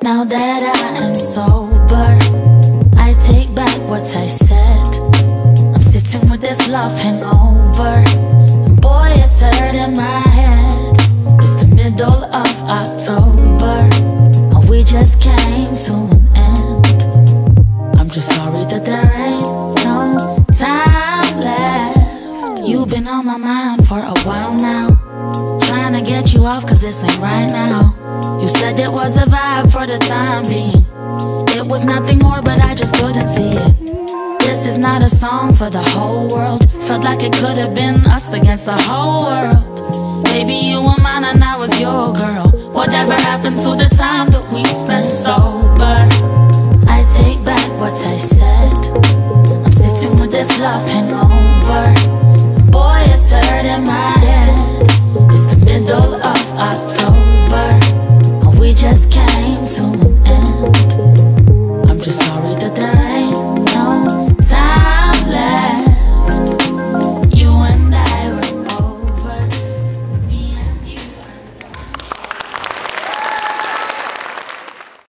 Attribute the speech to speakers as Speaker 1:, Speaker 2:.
Speaker 1: Now that I am sober, I take back what I said. I'm sitting with this love hangover. And boy, it's hurting my head. It's the middle of October. And we just came to an end. I'm just sorry that there ain't no time left. You've been on my mind for a while now. Trying to get you off, cause this ain't right now. Said it was a vibe for the time being. It was nothing more, but I just couldn't see it. This is not a song for the whole world. Felt like it could have been us against the whole world. Maybe you were mine and I was your girl. Whatever happened to the time that we spent sober? I take back what I said. I'm sitting with this love hangover. just can't